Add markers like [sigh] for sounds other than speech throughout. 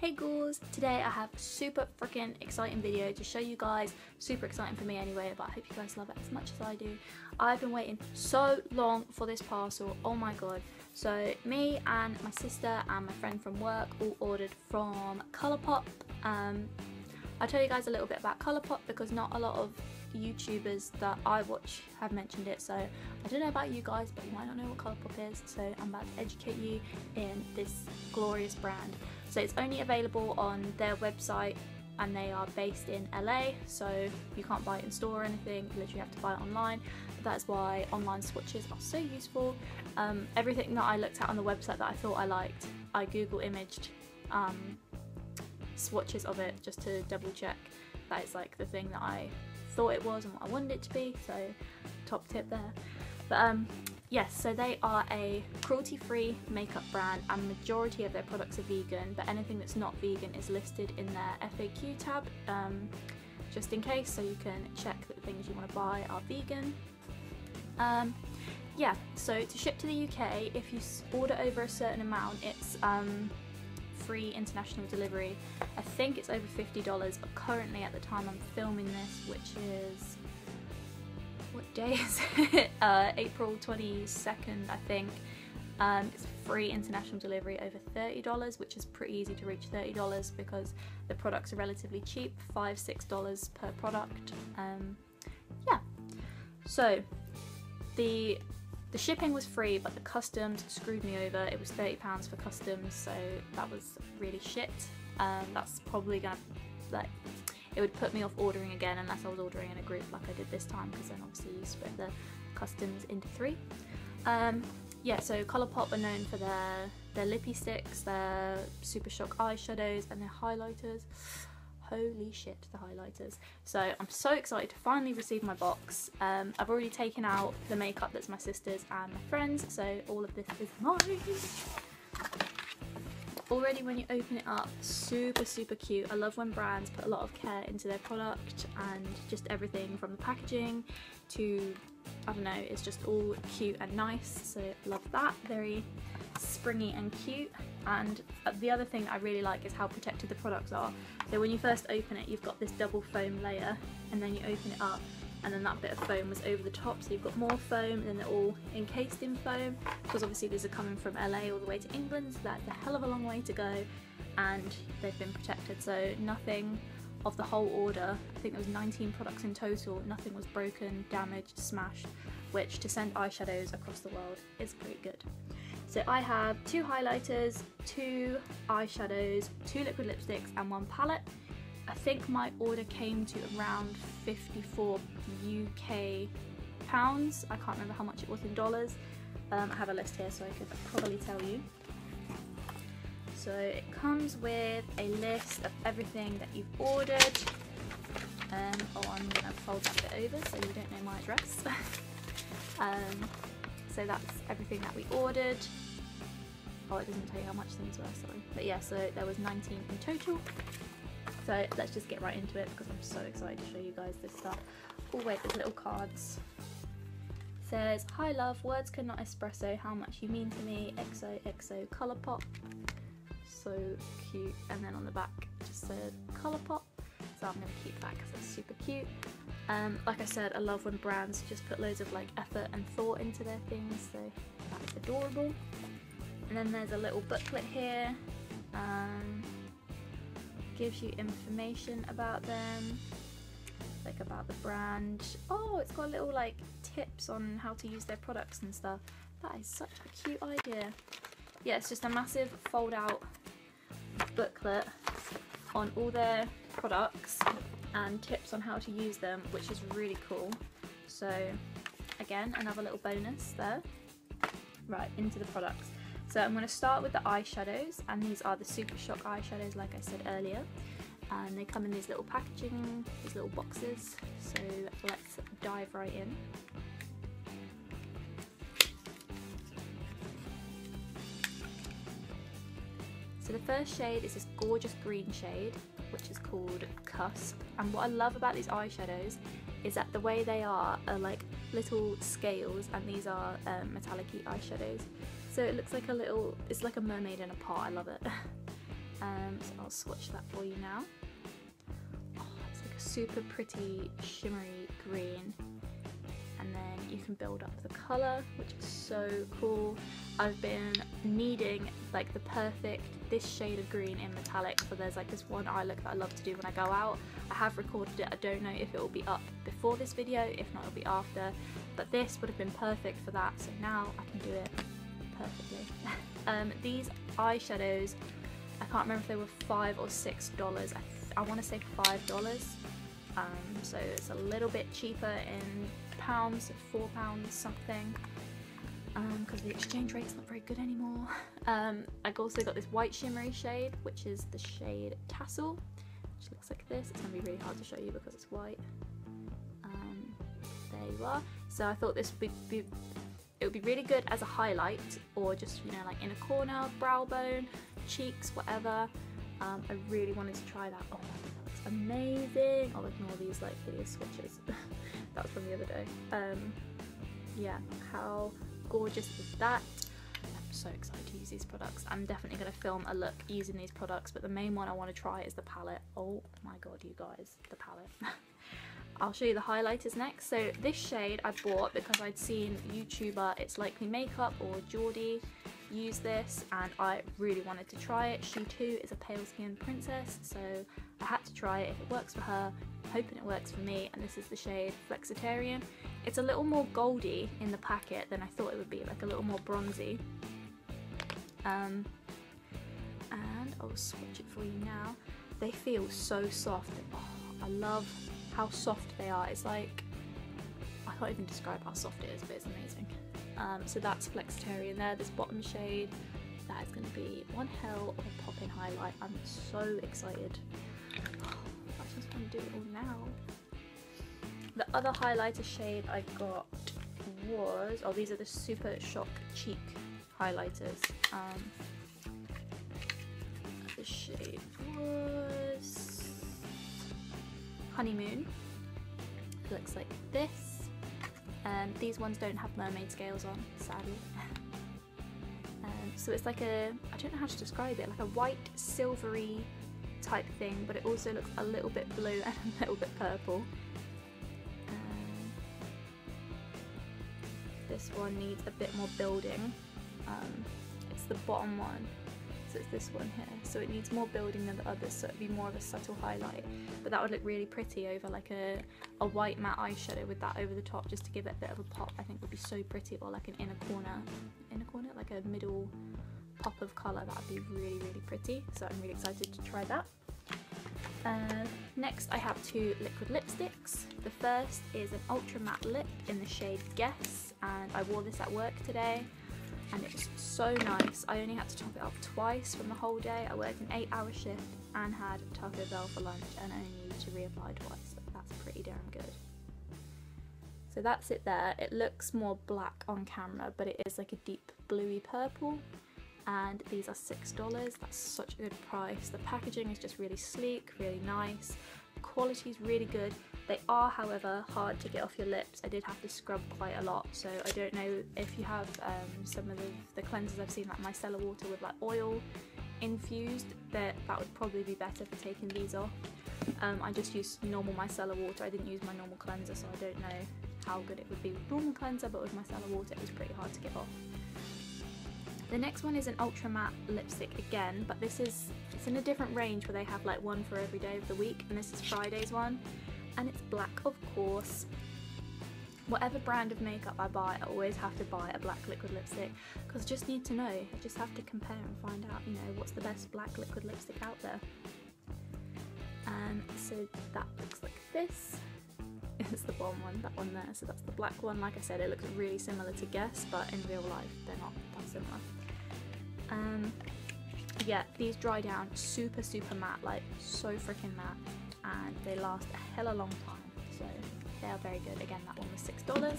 Hey ghouls! Today I have a super freaking exciting video to show you guys, super exciting for me anyway, but I hope you guys love it as much as I do. I've been waiting so long for this parcel, oh my god. So me and my sister and my friend from work all ordered from Colourpop. Um, I'll tell you guys a little bit about Colourpop because not a lot of YouTubers that I watch have mentioned it so I don't know about you guys but you might not know what Colourpop is so I'm about to educate you in this glorious brand. So it's only available on their website and they are based in LA so you can't buy it in store or anything, you literally have to buy it online. That's why online swatches are so useful. Um, everything that I looked at on the website that I thought I liked, I Google imaged um, swatches of it just to double check that it's like the thing that I thought it was and what I wanted it to be so top tip there. But um yes so they are a cruelty free makeup brand and majority of their products are vegan but anything that's not vegan is listed in their FAQ tab um, just in case so you can check that the things you want to buy are vegan. Um, yeah so to ship to the UK if you order over a certain amount it's um, free international delivery. I think it's over $50, but currently at the time I'm filming this, which is, what day is it? [laughs] uh, April 22nd, I think. Um, it's free international delivery over $30, which is pretty easy to reach $30 because the products are relatively cheap, five, six dollars per product. Um, yeah. So the the shipping was free, but the customs screwed me over. It was £30 for customs, so that was really shit. Um, that's probably gonna, like, it would put me off ordering again unless I was ordering in a group like I did this time, because then obviously you split the customs into three. Um, yeah, so Colourpop are known for their, their lippy sticks, their Super Shock eyeshadows, and their highlighters holy shit the highlighters. So I'm so excited to finally receive my box. Um, I've already taken out the makeup that's my sister's and my friends so all of this is mine already when you open it up super super cute. I love when brands put a lot of care into their product and just everything from the packaging to I don't know it's just all cute and nice. So love that. Very springy and cute. And the other thing I really like is how protected the products are. So when you first open it you've got this double foam layer and then you open it up and then that bit of foam was over the top so you've got more foam and then they're all encased in foam because obviously these are coming from LA all the way to England so that's a hell of a long way to go and they've been protected so nothing of the whole order, I think there was 19 products in total, nothing was broken, damaged, smashed, which to send eyeshadows across the world is pretty good. So I have two highlighters, two eyeshadows, two liquid lipsticks and one palette. I think my order came to around 54 UK pounds. I can't remember how much it was in dollars. Um, I have a list here so I could probably tell you. So it comes with a list of everything that you've ordered. Um, oh, I'm going to fold that bit over so you don't know my address. [laughs] um, so that's everything that we ordered. Oh, it doesn't tell you how much things were, sorry. But yeah, so there was 19 in total. So let's just get right into it because I'm so excited to show you guys this stuff. Oh wait, there's little cards. It says, Hi love, words cannot espresso how much you mean to me, XOXO Colourpop. So cute. And then on the back just said Colourpop. So I'm going to keep that because it's super cute. Um, like I said, I love when brands just put loads of like effort and thought into their things, so that's adorable. And then there's a little booklet here, um, gives you information about them, like about the brand. Oh, it's got little like tips on how to use their products and stuff. That is such a cute idea. Yeah, it's just a massive fold out booklet on all their products and tips on how to use them, which is really cool. So again, another little bonus there. Right, into the products. So I'm going to start with the eyeshadows, and these are the Super Shock eyeshadows, like I said earlier. And they come in these little packaging, these little boxes. So let's dive right in. So the first shade is this gorgeous green shade, which is called Cusp. And what I love about these eyeshadows is that the way they are are like little scales, and these are um, metallic eyeshadows. So it looks like a little, it's like a mermaid in a pot, I love it. [laughs] Um, so I'll swatch that for you now. Oh, it's like a super pretty shimmery green and then you can build up the colour which is so cool. I've been needing like the perfect this shade of green in metallic for there's like this one eye look that I love to do when I go out. I have recorded it, I don't know if it will be up before this video, if not it'll be after, but this would have been perfect for that so now I can do it perfectly. [laughs] um, these eyeshadows, I can't remember if they were five or six dollars, I, I want to say five dollars um, so it's a little bit cheaper in pounds, four pounds something because um, the exchange rate's not very good anymore. [laughs] Um, I've also got this white shimmery shade which is the shade Tassel which looks like this. It's going to be really hard to show you because it's white. Um, there you are. So I thought this would be, it would be really good as a highlight or just you know like in a corner, brow bone, cheeks, whatever. Um, I really wanted to try that. Oh amazing. I'll ignore these like hideous switches. [laughs] that was from the other day. Um, yeah, how gorgeous is that? I'm so excited to use these products. I'm definitely going to film a look using these products, but the main one I want to try is the palette. Oh my god, you guys, the palette. [laughs] I'll show you the highlighters next. So this shade I bought because I'd seen YouTuber It's Likely Makeup or Geordie use this and I really wanted to try it. She too is a pale skin princess so I had to try it if it works for her, I'm hoping it works for me and this is the shade Flexitarian. It's a little more goldy in the packet than I thought it would be, like a little more bronzy. Um, and I'll swatch it for you now. They feel so soft. Oh, I love how soft they are. It's like, I can't even describe how soft it is, but it's amazing. Um, so that's Flexitarian there, this bottom shade. That is going to be one hell of a popping highlight. I'm so excited. I just want to do it all now. The other highlighter shade I got was, oh these are the Super Shock Cheek highlighters. Um, the shade was Honeymoon. It looks like this. Um, these ones don't have mermaid scales on, sadly. [laughs] um, so it's like a, I don't know how to describe it, like a white silvery type thing, but it also looks a little bit blue [laughs] and a little bit purple. Um, this one needs a bit more building. Um, it's the bottom one it's this one here. So it needs more building than the others, so it'd be more of a subtle highlight. But that would look really pretty over like a, a white matte eyeshadow with that over the top, just to give it a bit of a pop. I think would be so pretty, or like an inner corner, inner corner, like a middle pop of colour. That would be really, really pretty. So I'm really excited to try that. Uh, next I have two liquid lipsticks. The first is an ultra matte lip in the shade Guess and I wore this at work today and it's so nice. I only had to top it up twice from the whole day. I worked an eight hour shift and had Taco Bell for lunch and only needed to reapply twice, but that's pretty damn good. So that's it there. It looks more black on camera, but it is like a deep bluey purple. And these are $6. That's such a good price. The packaging is just really sleek, really nice. Quality is really good. They are, however, hard to get off your lips. I did have to scrub quite a lot, so I don't know if you have um, some of the, the cleansers I've seen, like micellar water with like oil infused, that that would probably be better for taking these off. Um, I just used normal micellar water. I didn't use my normal cleanser, so I don't know how good it would be with normal cleanser, but with micellar water it was pretty hard to get off. The next one is an ultra matte lipstick again, but this is it's in a different range where they have like one for every day of the week, and this is Friday's one and it's black of course. Whatever brand of makeup I buy, I always have to buy a black liquid lipstick because I just need to know. I just have to compare and find out, you know, what's the best black liquid lipstick out there. And so that looks like this. [laughs] It's the bottom one, that one there. So that's the black one. Like I said, it looks really similar to Guess, but in real life, they're not that similar. Um, yeah, these dry down super, super matte, like so freaking matte and they last a hell of a long time. So they are very good. Again that one was six dollars.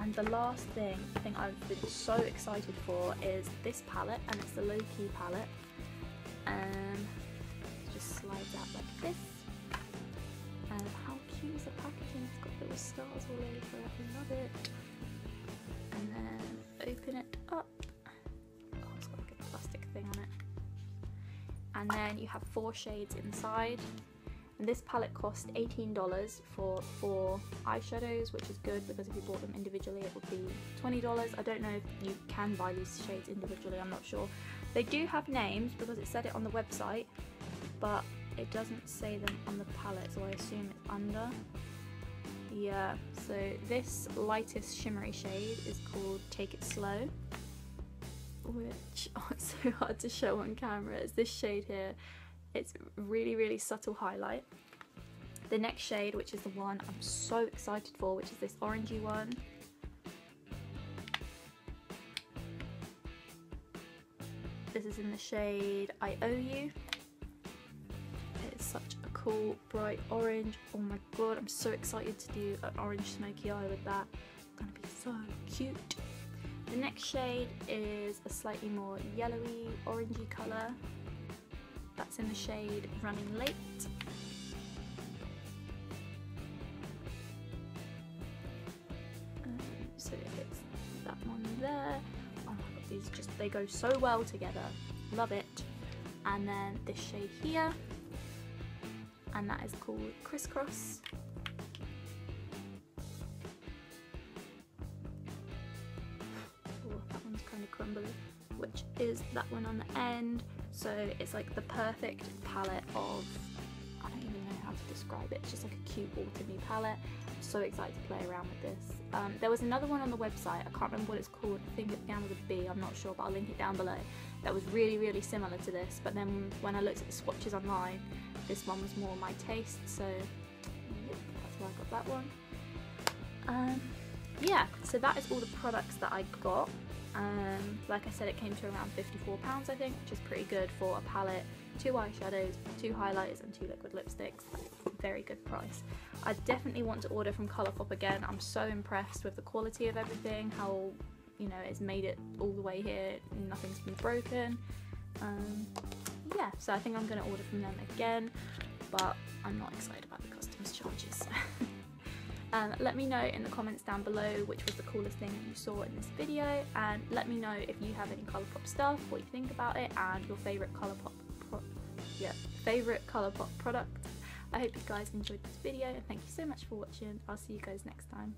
And the last thing I think I've been so excited for is this palette and it's the low key palette. And it just slides out like this. And how cute is the packaging? It's got little stars all over it. I love it. And then open it up. Oh it's got like a plastic thing on it. And then you have four shades inside. And this palette cost $18 for four eyeshadows, which is good because if you bought them individually it would be $20. I don't know if you can buy these shades individually, I'm not sure. They do have names because it said it on the website, but it doesn't say them on the palette, so I assume it's under. Yeah, so this lightest shimmery shade is called Take It Slow, which, [laughs] oh, it's so hard to show on camera. It's this shade here. It's really, really subtle highlight. The next shade, which is the one I'm so excited for, which is this orangey one. This is in the shade I Owe You. It's such a cool, bright orange. Oh my god, I'm so excited to do an orange smoky eye with that. It's gonna be so cute. The next shade is a slightly more yellowy, orangey colour. In the shade Running Late. Um, so it's that one there. Oh my god, these just, they go so well together. Love it. And then this shade here. And that is called Crisscross. Oh, Which is that one on the end. So it's like the perfect palette of, I don't even know how to describe it, it's just like a cute autumny palette. I'm so excited to play around with this. Um, there was another one on the website, I can't remember what it's called, I think it began with a B, I'm not sure, but I'll link it down below. That was really, really similar to this, but then when I looked at the swatches online, this one was more my taste, so that's why I got that one. Um, yeah, so that is all the products that I got. Um, like I said, it came to around £54 I think, which is pretty good for a palette, two eyeshadows, two highlighters and two liquid lipsticks. Very good price. I definitely want to order from Colourpop again. I'm so impressed with the quality of everything, how you know it's made it all the way here, nothing's been broken. Um, yeah, so I think I'm going to order from them again, but I'm not excited about the customs charges. [laughs] Um, let me know in the comments down below which was the coolest thing you saw in this video and let me know if you have any Colourpop stuff, what you think about it and your favourite Colourpop pro yeah, favourite Colourpop product. I hope you guys enjoyed this video and thank you so much for watching. I'll see you guys next time.